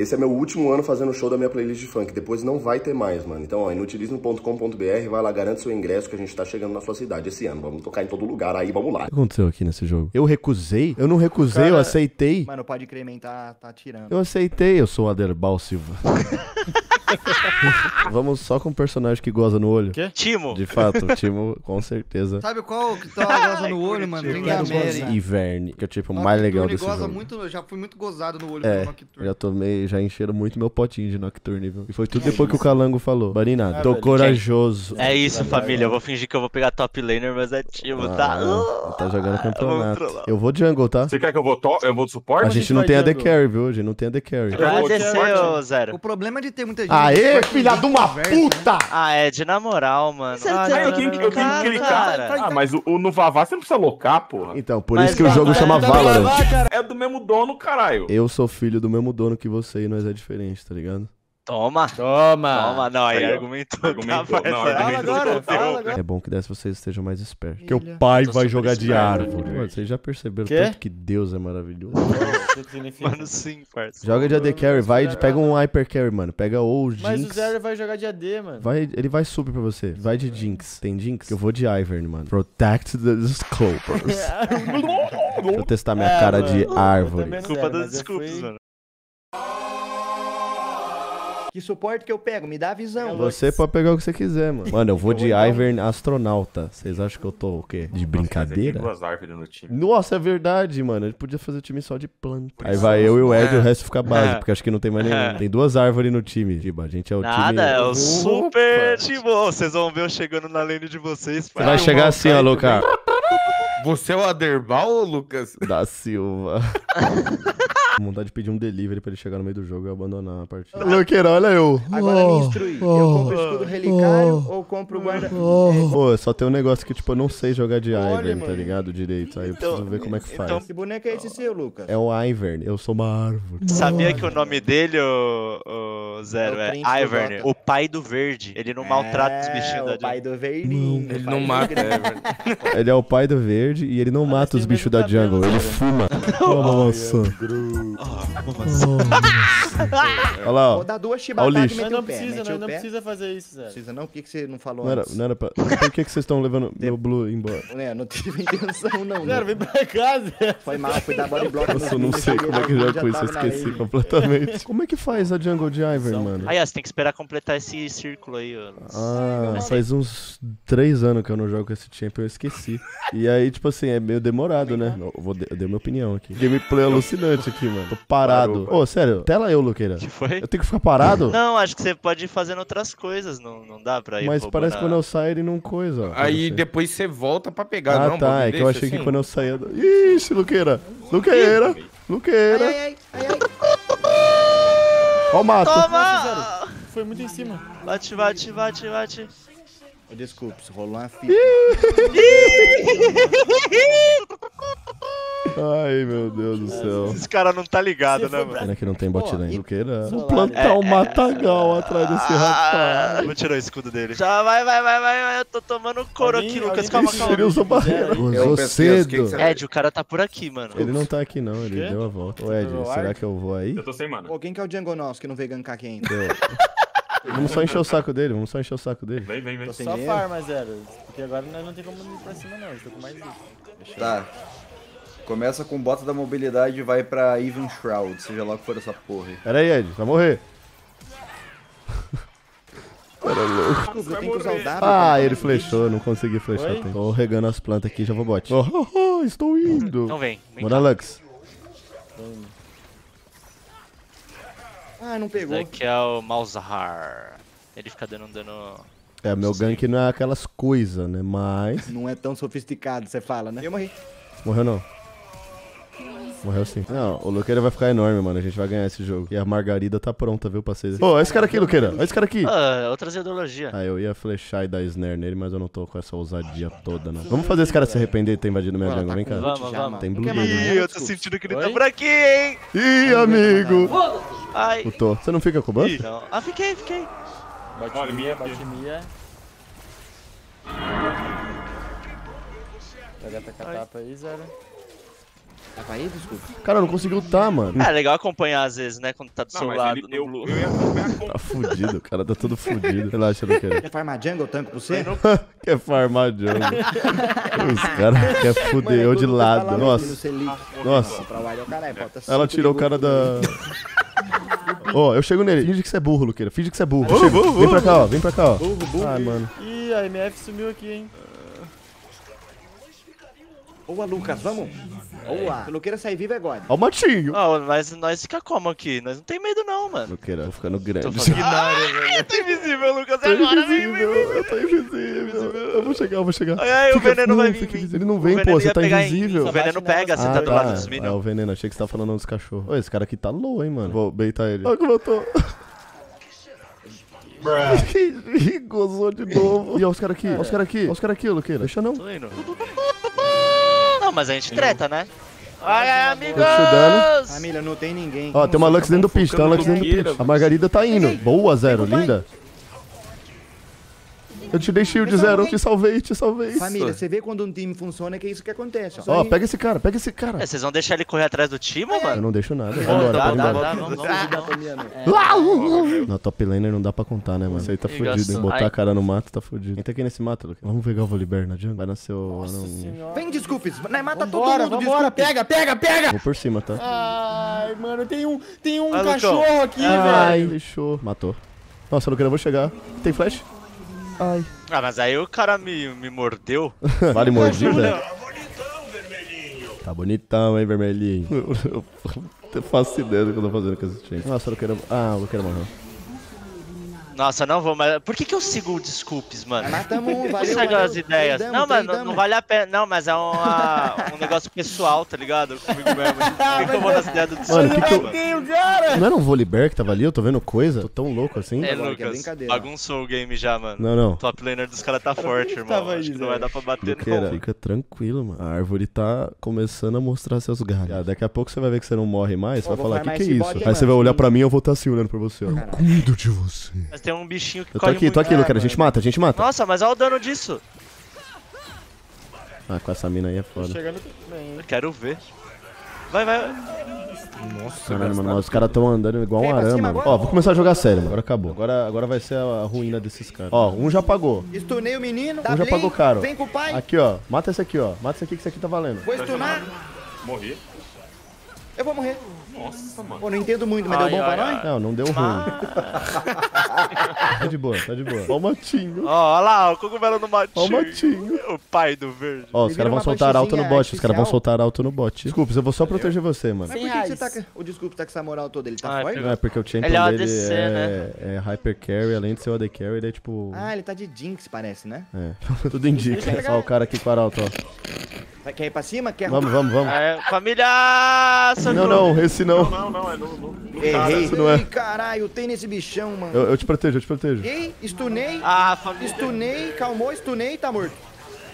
Esse é meu último ano fazendo show da minha playlist de funk. Depois não vai ter mais, mano. Então, ó, inutilismo.com.br, vai lá, garante seu ingresso que a gente tá chegando na sua cidade esse ano. Vamos tocar em todo lugar aí, vamos lá. O que aconteceu aqui nesse jogo? Eu recusei? Eu não recusei, eu Cara- aceitei. Mano, pode incrementar, tá tirando. Eu aceitei, eu sou o Aderbal Silva. Vamos só com um personagem que goza no olho. Quê? Timo. De fato, o Timo, com certeza. Sabe qual que tá goza no olho, mano? Mary. gozar. Iverne, que é o tipo mais legal desse goza jogo. muito, eu já fui muito gozado no olho É, do Nocturne. já tomei, já encheram muito meu potinho de Nocturne, viu? E foi tudo depois que o Calango falou. Barinado, Ah, tô velho, corajoso. É isso, família. Eu vou fingir que eu vou pegar top laner, mas é Timo, tá? Ah, tá jogando campeonato. trollar. Eu vou jungle, tá? Você quer que eu vou, to eu vou de suporte? A a gente gente não tem a The jungle. Carry, viu? A gente não tem a The Carry. Zero. O problema de ter muita gente... Aê, filha de uma conversa, puta! Ah, Ed, na moral, mano. Ah, Ah, eu tenho, que- eu tenho que Cara, clicar. cara. Ah, mas o, o no Vavá você não precisa locar, porra. Então, por Mas isso que o jogo chama Valorant. É do mesmo dono, caralho. Eu sou filho do mesmo dono que você e nós é diferente, tá ligado? Toma. Toma. Toma, não, aí Aí, argumentou. Argumentou, tá, não, Fala argumentou. agora, fala agora. É bom que dessa vocês estejam mais espertos. Porque o pai vai jogar de árvore. Mano, vocês já perceberam Quê? tanto que Deus é maravilhoso? Mano, sim, parça. Joga de AD Carry, vai, de- pega um Hyper Carry, mano. Pega ou Mas o Jinx. Zero vai jogar de AD, mano. Vai, ele vai subir pra você. Vai de Jinx. Tem Jinx? Eu vou de Ivern, mano. Protect the Scopers. Deixa eu testar minha É, cara mano, de árvore. Culpa das desculpas, fui- mano. Que suporte que eu pego? Me dá a visão. Você pode pegar o que você quiser, mano. Mano, eu vou de Ivern astronauta. Vocês acham que eu tô o quê? De brincadeira? Tem duas árvores no time. Nossa, é verdade, mano. Ele podia fazer time só de planta. Aí vai eu e o Ed e o resto fica base, É. porque acho que não tem mais nenhum. Tem duas árvores no time. Giba, a gente é o time. Nada, é o Opa. super Timo. Vocês vão ver eu chegando na lane de vocês. Você vai chegar assim, ó, Luca. Você é o Aderbal, Lucas? Da Silva. Vontade de pedir um delivery pra ele chegar no meio do jogo e abandonar a partida. Luqueira, olha eu. Agora me instrui. Eu compro o escudo relicário ou compro o guarda... Pô, só tem um negócio que, tipo, eu não sei jogar de Olha, Ivern, tá ligado? Direito. Aí eu preciso ver como é que faz. então- Que boneco é esse seu, Lucas? É o Ivern, eu sou uma árvore. Sabia que o nome dele, o, o Zero, É o é, Ivern, o pai do verde. Ele não maltrata os bichinhos da É, o pai do verdinho. Ele não mata, é. Ele é o pai do verde e ele não mata os bichos da jungle, ele né? fuma. Maçã. Olha lá, Vou ó. dar duas chibatadas e meter não o pé. precisa, não, o não pé. precisa fazer isso, Zero. Precisa não? Por que, que você não falou Não era, antes? não era pra... Por que, que vocês estão levando meu Blue embora? É, não tive intenção, não. Não. vem pra casa. Foi mal, fui dar body block Nossa, eu não sei como é que já foi, isso eu esqueci completamente. Como é que faz a jungle de Ivern, mano? Aí, ó, você tem que esperar completar esse círculo aí, ó. Ah, faz uns três anos que eu não jogo com esse champion, eu esqueci. E aí, tipo assim, é meio demorado, né? Eu, vou eu dei minha opinião aqui. Gameplay alucinante aqui, mano. Tô parado. Ô, sério, tela eu, Luqueira. Que foi? Eu tenho que ficar parado? Não, acho que você pode ir fazendo outras coisas, não, não dá pra ir Mas parece que quando eu saio ele não coisa. ó. Aí depois você volta pra pegar, Ah, não? tá. É que eu achei que assim? quando eu saía. Ixi, Luqueira! Luqueira! Ai, Luqueira! ai, ai, ai, ai. Ó o mato! Toma! Foi muito em cima. Bate, bate, bate, bate. Ô, Desculpa, se rolou uma fita. Ai, meu Deus do céu. Esse cara não tá ligado, né, mano? Pena que não tem bot lane. Luqueira. Vou plantar um matagal atrás desse Ah, rapaz. vou tirar o escudo dele. Já vai, vai, vai, vai, vai. Eu tô tomando couro Alguém- aqui, Lucas. alguém Calma, calma. Ele usa barreira. Eu que cedo. Ed, o cara tá por aqui, mano. Ele não tá aqui não, ele deu a volta. Ô Ed, será que eu vou aí? Eu tô sem mana. Pô, quem que é o Django nosso que não veio gankar aqui ainda? Vamos só encher o saco dele, vamos só encher o saco dele. Vem, vem, vem. Tô sem Só farma, Zero. Porque agora nós não tem como ir pra cima, não. Estou com mais isso. Tá. Começa com bota da mobilidade e vai pra Even Shroud, seja lá o que for essa porra. Pera aí, Ed, vai morrer. Eu tenho que usar o W. Ah, ele flechou, eu não consegui flechar. Tem. Tô regando as plantas aqui, já vou bot. Oh, oh, oh, estou indo. Então vem. vem Bora. Lux. Ah, não pegou. Esse aqui é o Malzahar. Ele fica dando um dano. É, meu gank não é aquelas coisas, né? Mas. Não é tão sofisticado, você fala, né? Eu morri. Morreu não. Morreu sim. Não, o Luqueira vai ficar enorme, mano. A gente vai ganhar esse jogo. E a Margarida tá pronta, viu, pra vocês. Ô, olha esse cara aqui, Luqueira. Olha esse cara aqui. Ah, outra ideologia. Ah, eu ia flechar e dar snare nele, mas eu não tô com essa ousadia toda, não. Vamos fazer esse cara se arrepender de ter invadido minha jungle, tá vem cá. Vamos, vamos. Tem blue Ih, eu tô sentindo que ele Oi? tá por aqui, hein? Ih, amigo! Ai. Putou. Você não fica com o? Ih, não. Ah, fiquei, fiquei. Bate Olha, Mia, minha bate Mia. Pega a tapa aí, Zero. Tá desculpa. Cara, não conseguiu lutar, mano. É legal acompanhar às vezes, né? Quando tá do Não, seu lado ele, no eu, blue. eu ia acompanhar com Tá fudido, o cara tá todo fudido. Relaxa, Luqueira. Quer farmar jungle, eu tanco pra você? Quer farmar jungle. Os caras querem fuder eu de lado. Nossa, nossa. O cara é, Ela tirou o cara da. Ó, eu chego nele. Finge que você é burro, Luqueira. Finge que você é burro. Eu. Vem pra cá, ó. Vem pra cá, ó. Ai, mano. Ih, a MF sumiu aqui, hein? Boa, Lucas, vamos. Boa. Se não queira sair vivo é God. Ó o matinho. Ó, mas nós fica como aqui? Nós não tem medo não, mano. Luqueira, tô ficando grande. Tô falando. Ai, eu tô invisível, Lucas. É agora, vem, vem, vem. Eu tô invisível. Eu vou chegar, eu vou chegar. Ai, ai, o veneno vai vir. invisível. Ele não O vem, pô. Você tá invisível. O veneno pega, você Ah, tá do lado tá. dos É minions. o veneno. Achei que você tava falando dos cachorros. Ô, esse cara aqui tá low, hein, mano. Vou beitar ele. Olha como eu tô. Gozou de novo. E ó os caras aqui, ó os caras aqui, ó os caras aqui, Luqueira. Deixa não. Tô indo. Não, mas a gente treta, né? Ai, ai, amigos! Família, não tem ninguém. Ó, tem uma Lux dentro do pitch, tem uma Lux dentro do pitch. A Margarida tá indo. Boa, Zero, linda. Eu te dei shield, Zero. Te salvei, te salvei. Família, você vê quando um time funciona é que é isso que acontece, ó. Ó, pega esse cara, pega esse cara. É, vocês vão deixar ele correr atrás do time, Eu mano? não deixo nada. Dá, embora, dá, dá, embora. dá, vamos, vamos. Na top laner não dá pra contar, né, mano? Isso aí tá fudido, hein? Botar Ai. a cara no mato tá fudido. Entra aqui nesse mato, Luke. Vamos pegar o Volibear na jungle. Vai nascer o... Não... Vem, desculpes. Né, mata Vambora, todo mundo, vambora, desculpe. pega, pega, pega! Vou por cima, tá? Ai, mano, tem um, tem um cachorro aqui, Ai, velho. deixou. Matou. Nossa, Luqueira, eu vou chegar. Tem flash? Ai. Ah, mas aí o cara me, me mordeu. Vale mordida? Tá bonitão, hein, vermelhinho. Eu faço ideia do que eu tô fazendo com esse time. Nossa, eu quero. Ah, eu quero morrer. Nossa, não vou, mas por que que eu sigo o Desculpes, mano? Matamos um, valeu, Segue valeu. as ideias. Não, mano, não, não vale a pena. Não, mas é uma, um negócio pessoal, tá ligado? Comigo mesmo. Por que, que eu vou nas ideias do Mano, o que que eu. O cara! Não era um Volibear que tava ali? Eu tô vendo coisa? Tô tão louco assim? É, Agora que é Lucas, brincadeira. bagunçou o game já, mano. Não, não. Top laner dos caras tá forte, irmão. Acho que não vai dar pra bater, Luqueira, não. fica tranquilo, mano. A árvore tá começando a mostrar seus galhos. Ah, daqui a pouco você vai ver que você não morre mais. Você vai falar, que farmar que é isso? Aí você vai olhar pra mim e eu vou estar assim olhando pra você. ó. Eu cuido de você. Mas tem um bichinho que Eu tô corre aqui, tô muito. aqui, Luqueira. A gente mata, a gente mata. Nossa, mas olha o dano disso. Ah, com essa mina aí é foda. Chegando bem. Eu quero ver. Vai, vai. Caralho, mano, os caras tão andando igual um arame, mano. Ó, vou começar a jogar sério, mano. Agora acabou. Agora, agora vai ser a ruína desses caras. Ó, um já pagou. Estunei o menino. Um já pagou caro. Vem com o pai. Aqui, ó. Mata esse aqui, ó. Mata esse aqui que esse aqui tá valendo. Vou stunar. Morri. Eu vou morrer. Nossa, mano. Pô, não entendo muito, mas Ai, deu bom ai, pra nós? Não, não deu ruim. tá de boa, tá de boa. Ó o matinho. Ó, olha lá, o cogumelo no matinho. Ó o matinho. O pai do verde. Ó, os caras vão soltar alto no bot. Os caras vão soltar alto no bot. Desculpa, eu vou só proteger você, mano. Mas por que, que você tá com... O desculpe tá com essa moral toda? Ele tá Ai, forte? pegou. Não, é porque o champion Ele é dele ADC, é, é hyper carry, além de ser o AD carry, ele é tipo... Ah, ele tá de Jinx, parece, né? É, tudo indica. Ó o cara aqui com o arauto, ó. Vai- Quer ir pra cima? Quer Vamos, vamos, vamos. É, família! Não, não, esse não. Não, não, é no, no, no cara. Errei. isso não é. Ih, caralho, tem nesse bichão, mano. Eu, eu te protejo, eu te protejo. Ei, stunei. Ah, família. Stunei, calmou, stunei, tá morto.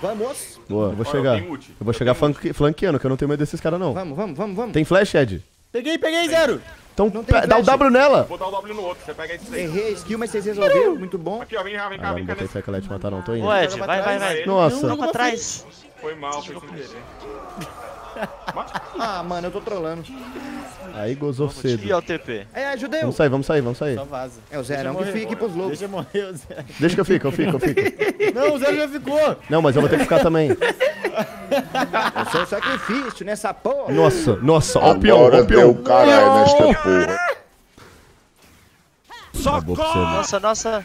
Vamos. Boa, eu vou chegar. eu vou chegar flanque- flanqueando, que eu não tenho medo desses caras, não. Vamos, vamos, vamos, vamos. Tem flash, Ed? Peguei, peguei, zero. Então Não tem dá o. W nela. Vou dar o W no outro, você pega esse daí. Errei skill, mas vocês resolveram. Muito bom. Aqui, ó, vem cá, vem cá, Ah, vem não cá botei nesse. fé que ela ia te matar, não. Tô indo. Ô, Ed, vai, vai, vai. Nossa. Não, pra trás. Foi mal, foi sem querer. Ah, mano, eu tô trolando. Aí gozou E cedo. ao TP. É, ajudei. Vamos sair, vamos sair, vamos sair. Só vaza. É o Deixa Zerão que morrer. fique pros loucos. Deixa morrer o Zé. Deixa que eu fico, eu fico, eu fico. Não, o Zero já ficou. Não, mas eu vou ter que ficar também. Eu sou sacrifício nessa porra. Nossa, nossa, ó o peão, ó o peão. caralho nesta porra. Mano. Nossa, nossa.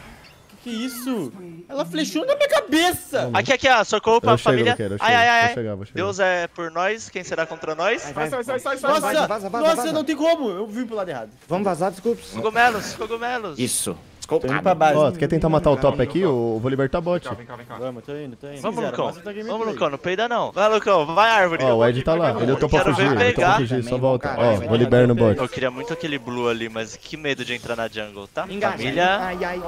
Que isso? Ela flechou na minha cabeça. Aqui, aqui, ó. Socorro pra Eu chego, família. eu quero, eu ai, chego. ai, ai, Vou chegar, vou chegar. Deus é por nós, quem será contra nós? Vai, Sai, sai, sai, sai. Nossa, vaza, vaza, vaza, nossa, não tem como. Eu vim pro lado errado. Vamos vazar, desculpa. Cogumelos, cogumelos. Isso. Tô indo pra base. Ó, tu quer tentar matar o top aqui? Eu vou libertar bot. Vem cá, vem cá. Vamos, tô indo, tô indo. Vamos, Lucão. Vamos, Lucão, não peida não. Vai, Lucão, vai, árvore. Ó, o Ed tá lá. Ele eu tô pra Quero ver fugir, ele pegar. fugir, só volta. Ó, vou dar liber no bot. Eu queria muito aquele blue ali, mas que medo de entrar na jungle, tá? Família.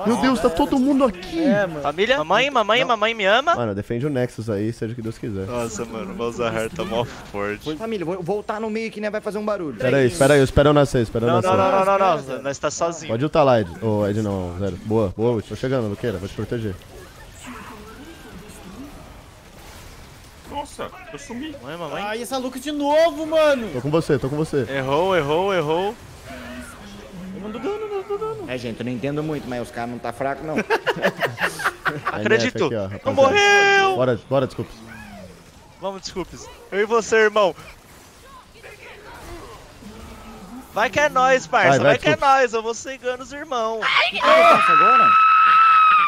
Meu Deus, tá todo mundo aqui. É, mano. Família? Mamãe, mamãe, mamãe me ama? Mano, defende o Nexus aí, seja o que Deus quiser. Nossa, mano, o Malzahar tá mó forte. Família, vou voltar no meio que né, vai fazer um barulho. Espera aí, espera aí, eu espero eu nascer, espero eu Não, não, nascer. não, não, não, não. Nós tá sozinho. Pode ultar lá, Ed. Ô, Ed não, zero. Boa, boa, ult. Tô chegando, Luqueira, vou te proteger. Nossa, eu sumi. Mãe, mamãe. Ai, essa Lucas de novo, mano. Tô com você, tô com você. Errou, errou, errou. Eu não não tô dando. É, gente, eu não entendo muito, mas os caras não tá fraco, não. Acredito. aqui, ó, não morreu! Bora, bora, desculpa. Vamos, desculpes. Eu e você, irmão. Vai que é nóis, parça. Vai, Vai, vai, que é nóis. Eu vou cegando os irmãos. O que acontece agora?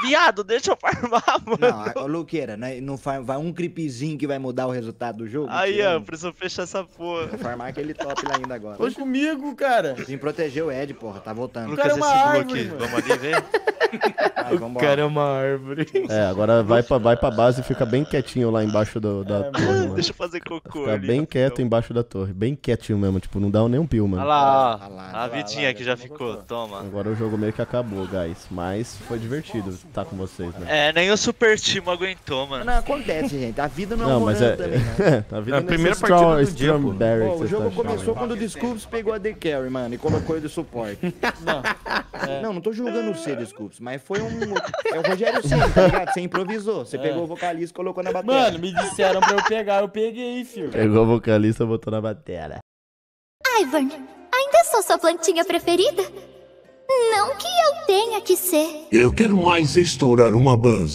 Viado, deixa eu farmar, mano. Não, ô Luqueira, né, não fa- vai um creepzinho que vai mudar o resultado do jogo? Aí, ó, preciso fechar essa porra. Vou farmar aquele top lá ainda agora. Foi comigo, cara. Vim proteger o Ed, porra, tá voltando. cara é Lucas, uma esse árvore, aqui. mano. Vamos ali ver? Vambora. Cara, é uma árvore. É, agora vai pra, vai pra base e fica bem quietinho lá embaixo do- da torre, mano. Deixa eu fazer cocô Fica ali. bem quieto embaixo da torre. Bem quietinho mesmo, tipo, não dá nem um pio, Olha mano. lá, ó. Olha lá, A olha vidinha lá, que já já ficou. Toma. Agora o jogo meio que acabou, guys. Mas foi divertido estar com vocês, né? É, nem o Super Timo aguentou, mano. Não, acontece, gente. A vida não é Não, mas é. também, não. a vida É a não primeira é partida do dia, pô. strawberry Pô, o jogo estão começou achando. quando o Desculps pegou a The Carry, mano, e colocou ele de suporte. Não. Não, não tô julgando você, Desculps, mas foi um... É o Rogério Senna, tá ligado? Você improvisou. Você pegou o vocalista e colocou na bateria. Mano, me disseram pra eu pegar, eu peguei, filho. Pegou o vocalista e botou na bateria. Ivern, ainda sou sua plantinha preferida? Não que eu tenha que ser. Eu quero mais estourar uma banza.